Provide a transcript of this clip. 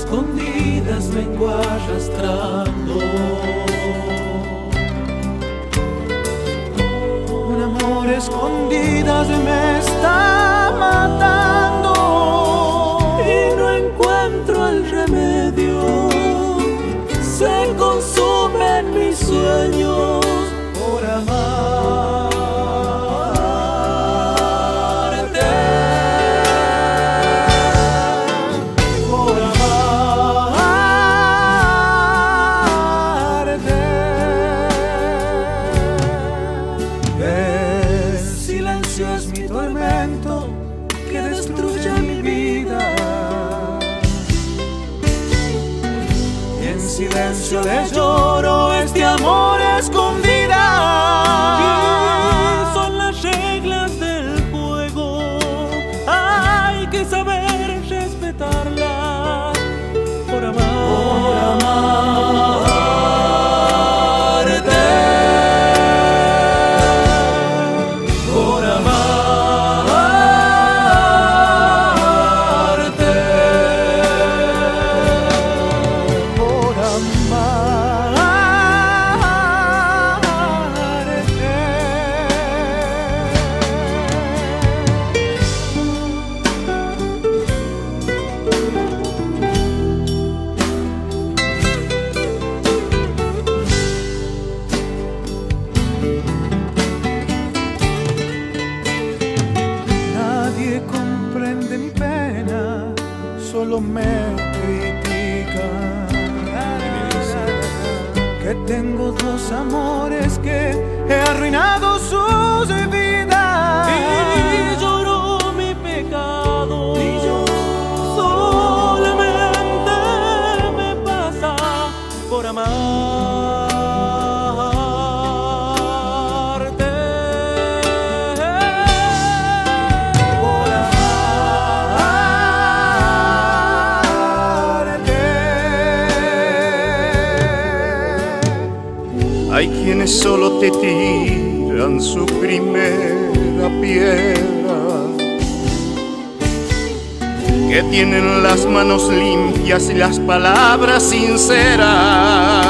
escondidas vengo arrastrando. Un amor escondidas me que destruye mi vida. Y en silencio le lloro este amor escondida. Son las reglas del juego. Hay que saber me critican. Que tengo dos amores que he arruinado sus Hay quienes solo te tiran su primera piedra, que tienen las manos limpias y las palabras sinceras.